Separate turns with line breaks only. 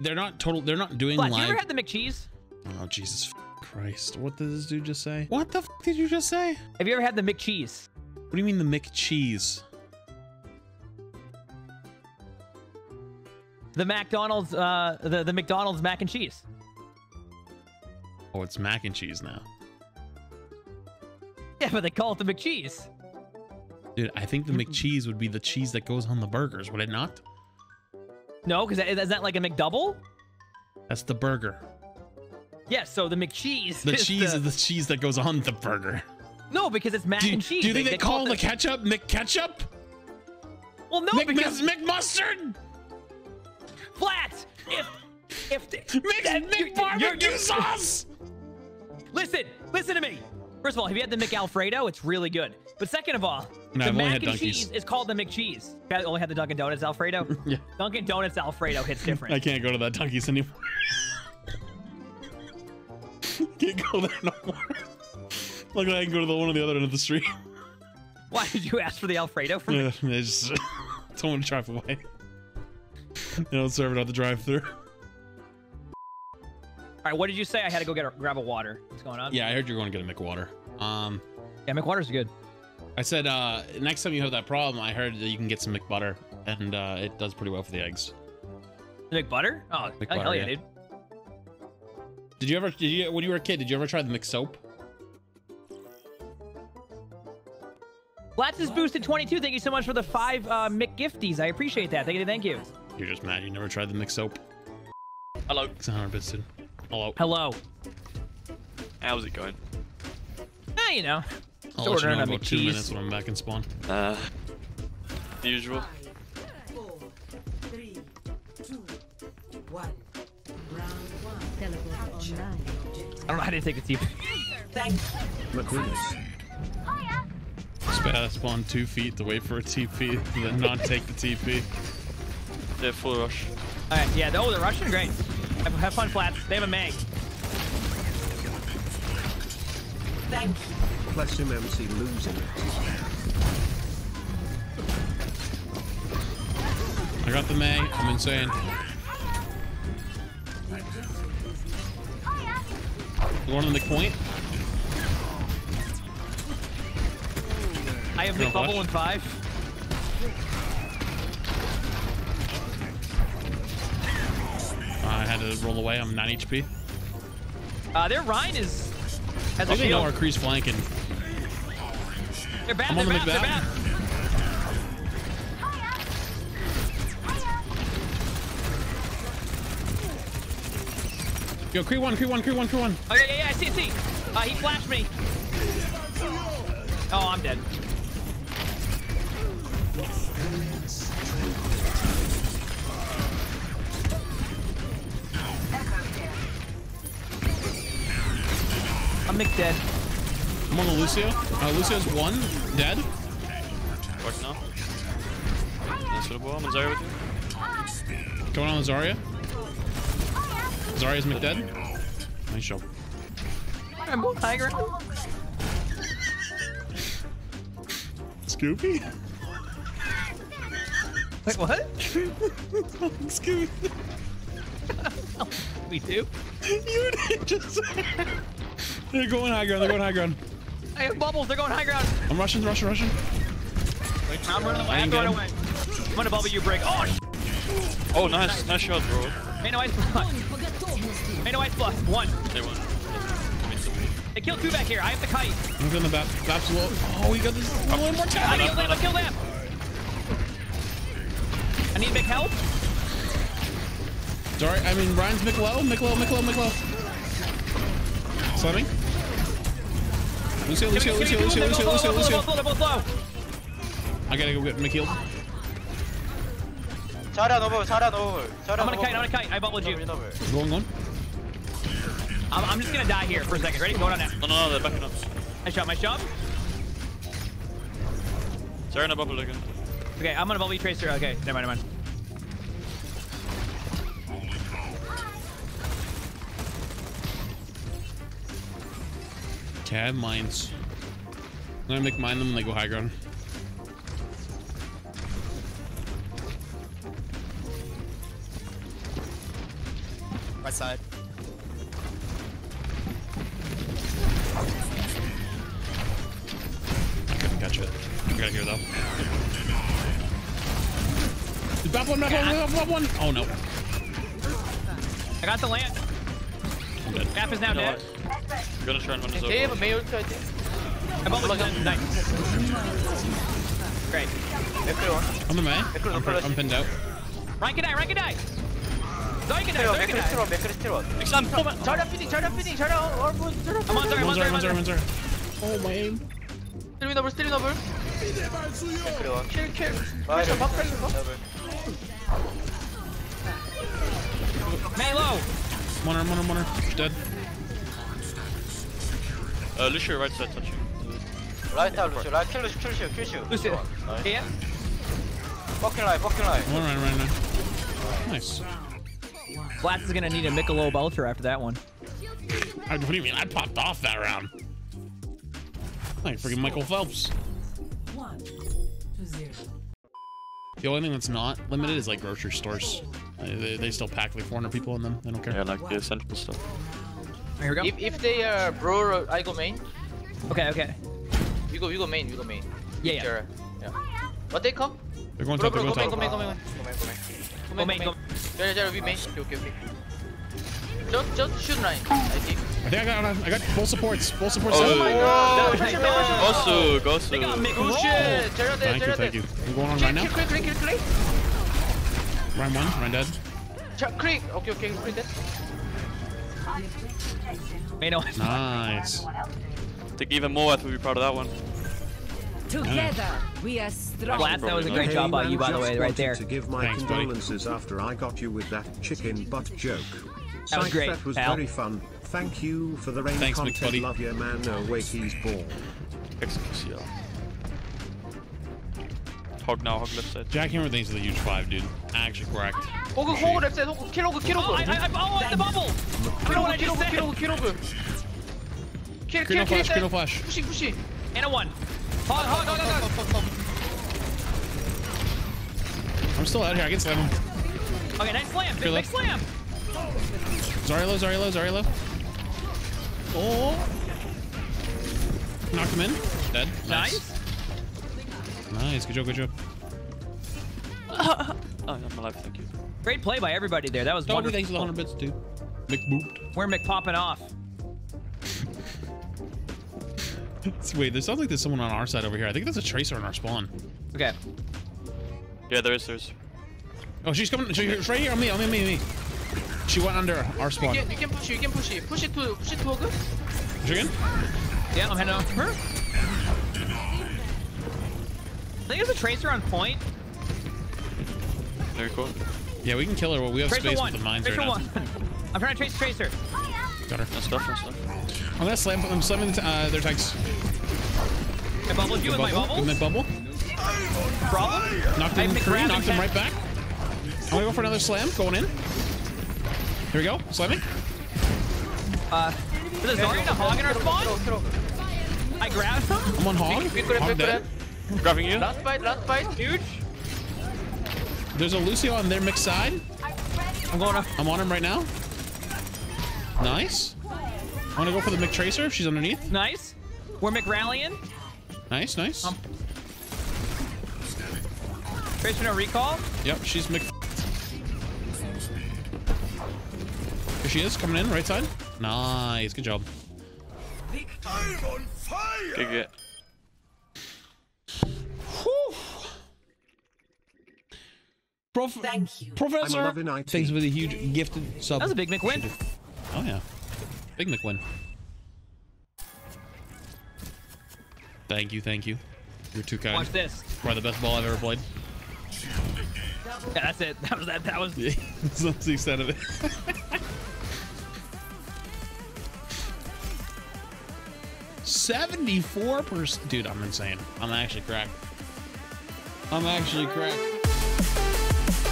They're not total. They're not doing
Vlad, you ever had the McCheese?
oh Jesus Christ! What did this dude just say? What the f did you just say?
Have you ever had the McCheese?
What do you mean the McCheese?
The McDonald's, uh, the, the McDonald's mac and cheese.
Oh, it's mac and cheese now,
Yeah, but they call it the McCheese.
dude. I think the McCheese would be the cheese that goes on the burgers. Would it not?
No, because is that like a McDouble?
That's the burger.
Yes, so the McCheese.
The
is
cheese
the-
is the cheese that goes on the burger.
No, because it's mac
Do
and cheese.
do you think they, call
it
the ketchup McKetchup?
Well, no,
Mc,
because
McMustard?
flat. If if
Mc, McBarbecue
you're- you're-
sauce?
Listen, listen to me. First of all, have you had the McAlfredo? It's really good. But second of all,
No,
the mac and cheese is called the McCheese. I only had the Dunkin' Donuts Alfredo.
Yeah.
Dunkin' Donuts Alfredo hits different.
I can't go to that Dunkies anymore. can't go there no more. Luckily, I can go to the one on the other end of the street.
Why did you ask for the Alfredo from
Yeah, they just someone to drive away. They don't serve it at the drive-through.
All right, what did you say? I had to go get a, grab a water. What's going on?
Yeah, I heard you're going to get a McWater. Um,
yeah, McWater's good.
I said uh, next time you have that problem, I heard that you can get some McButter, and uh, it does pretty well for the eggs.
The McButter? Oh,
McButter,
hell yeah,
yeah.
dude.
Did you ever? Did you when you were a kid? Did you ever try the McSoap?
Lats is boosted 22. Thank you so much for the five uh, McGifties. I appreciate that. Thank you. Thank you.
You're just mad you never tried the McSoap.
Hello.
It's 100 bits, dude. Hello.
Hello.
How's it going?
Ah, you know.
I'll let you know in about two
McCheese.
minutes when I'm back in spawn.
Uh, the usual.
Four, three, two, one. Round one.
Teleport online.
I don't know how to take the TP.
Thank you.
Spa spawn two feet to wait for a TP, then not take the TP.
They're full rush.
All right, yeah. Oh, they're rushing. Great. Have, have fun, flats. They have a mag.
Thank you.
Bless him, MC losing it.
I got the Mei. I'm insane. Going on the point.
I have the Bubble
flash.
in five.
I had to roll away. I'm 9 HP.
Uh, their Rein is has
I
a
think they know our crease flanking.
They're bad.
I'm
They're
the
bad. They're bad.
Yo, Cree one, Cree one, Cree one, Cree one.
Oh yeah, yeah, yeah. I see, I see. Uh, he flashed me. Oh, I'm dead. I'm dead.
I'm on the Lucio. Uh, Lucio's one, dead.
What now? That's what I'm on Zarya with you.
Going on with Zarya. Zarya's McDead. Nice job.
I'm both Tiger.
Scooby?
Wait, what?
Scooby.
We do?
You did just They're going high ground, they're going high ground.
I have bubbles. They're going high ground.
I'm rushing, rushing, rushing.
I'm running away.
I
I'm
didn't
going away. I'm gonna bubble you break. Oh, sh-
Oh, nice, nice shot, bro.
Mei no ice block. Mei no ice block. One.
They won.
They killed two back here. I have the kite.
I'm doing the bap. Bap's low. Oh, we got this a little more
I
time.
need them. I kill them. I need big help.
Sorry, I mean Rein's McLow, McLow, McLow, McLow. Slamming. Lucio, Lucio, Lucio, Lucio, Lucio, Lucio, Lucio. I gotta go get
McKeel. Chara noble, Chara noble,
I'm gonna kite, I'm gonna kite. I bubbled you.
Going on.
I'm, I'm just gonna die here for a second. Ready? Going on now.
No, no, no, they're backing up.
I shot my shot.
Chara no bubble again.
Okay, I'm gonna bubble you, Tracer. Okay, never mind, never mind.
Okay, I have mines. I'm gonna make mine them when they go high ground.
Right side.
I couldn't catch it. I got here though. Bap one, bap one, bap one, bap one. Oh no.
I got the land.
I'm
is now
You know
dead.
what? I'm gonna try and run this
They have a
over.
mail to I think.
I bubbled dead. Nice. Great.
맥크리 원
I'm the May.
맥크리
I'm,
노플러시
I'm pinned out.
Rank and die, rank and die. Zoe can die,
스틸원
Zoe can
맥크리 스틸
die.
원 맥크리 스틸 원
Exam, pull back.
자리야 피딩 자리야 피딩 자리야 얼굴 자리야
I'm on Zoe, I'm on
One's
Zoe,
there,
I'm on
one's there,
Zoe.
one's there. Oh my aim.
스틸리너블 스틸리너블
맥크리 원
킬킬
마이를
프레셔 박 프레셔 박
더블
May low.
One arm, one arm, one arm. Dead.
Uh, Lucio, right side,
touch you. Right side, Lucio, right. Kill Lucio, kill
Lucio,
kill Lucio. Lucio. Here? Fucking life, fucking life.
Alright, right, right. Nice.
Blast is gonna need a Michelob Ultra after that one.
I, what do you mean? I popped off that round. Like freaking Michael Phelps.
One, two, zero.
The only thing that's not limited is like grocery stores. They, they still pack like 400 people in them. They don't care.
Yeah, like the essential stuff.
Here we go.
If, if they uh bro, uh, I go main.
Okay, okay.
You go, you go main, you go main.
Yeah, yeah.
Yeah. What they come?
They're going
to
top, bro, they're
go
going
go. Main, go main, go main, go main.
Go main, go
main. Jara, Jara, we main. Okay, okay, okay. Just, just shoot nine, I think.
I think I got, I got full supports, full supports.
Oh,
oh
my
god!
Gosu, oh, Gosu.
They got me.
Oh shit! Jara there, Jara.
Thank you, thank you. I'm going on right now.
Kill, kill, kill, kill, kill.
Rein one, Rein dead.
Ch Krieg! Okay, okay,
Krieg dead.
Nice.
I think even more, I would be proud of that one.
Together, we are strong.
Blast, that was a great
hey
job by you, by the way, right there.
To give my
Thanks,
condolences buddy. after I got you with that chicken butt joke.
That was great.
That was
pal.
very fun. Thank you for the rain
Thanks,
content.
McBuddy.
Love you, man. No, way he's born.
Excelsior hog now, hog left side.
Jackhammer thinks it's a huge five, dude. Actually correct.
Oh, hog, left side, hog, kill, hog, kill, hog.
Oh, I, I, oh, I the bubble!
Kill,
hog,
kill, hog, kill, hog, kill,
hog.
Kill, kill, kill,
flash, kill, flash.
Pushy, pushy.
And a one. Hog, hog, hog, hog, hog.
I'm still out here, I can slam him.
Okay, nice slam, big, big slam!
Zari low, Zari low, Zari low. Oh! Knock him in. Dead.
Nice.
nice. Good job, good job.
Oh, I'm alive, thank you.
Great play by everybody there. That was
Doggy,
wonderful.
thanks for the 100 bits, dude. Big boot.
We're Mick popping off.
Wait, there sounds like there's someone on our side over here. I think there's a tracer on our spawn.
Okay.
Yeah, there is, there is.
Oh, she's coming. She's right here on me, on me, on me, on me. She went under our
You
spawn.
can, you can push, you can push it. Push it to, push it to Hogu.
Push again?
Yeah, I'm heading over to her. I think there's a Tracer on point.
Very cool.
Yeah, we can kill her. Well, we have
tracer
space
one.
with the mines
tracer
right
one. now. I'm trying to trace Tracer.
Got her.
No stuff, stuff.
I'm gonna slam them slamming the uh, their tanks.
I bubbled you the with bubble. my
bubble. With my bubble.
Problem?
Knocked him free, knocked him right back. I'm gonna go for another slam, going in. Here we go, slamming.
Uh, is Zarya and a Hog in our spawn. I grabbed him.
I'm on Hog. Hog dead.
그랩.
Grabbing you.
Last fight, last fight.
Huge.
There's a Lucio on their mixed side.
I'm going up.
I'm on him right now. Nice. I'm gonna go for the McTracer if she's underneath.
Nice. We're McRallying.
Nice, nice.
Um, Tracer no recall.
Yep, she's Mc. Here she is, coming in, right side. Nice, good job.
Good get.
Prof
Thank you.
Professor,
I'm loving IT.
thanks for the huge gifted sub.
That was a big McWin.
Oh yeah, big McWin. Thank you, thank you. You're too kind.
Watch this.
Probably the best ball I've ever played.
Yeah, that's it. That was that. That was.
Yeah, that's the extent of it. Seventy-four percent, dude. I'm insane. I'm actually cracked. I'm actually cracked.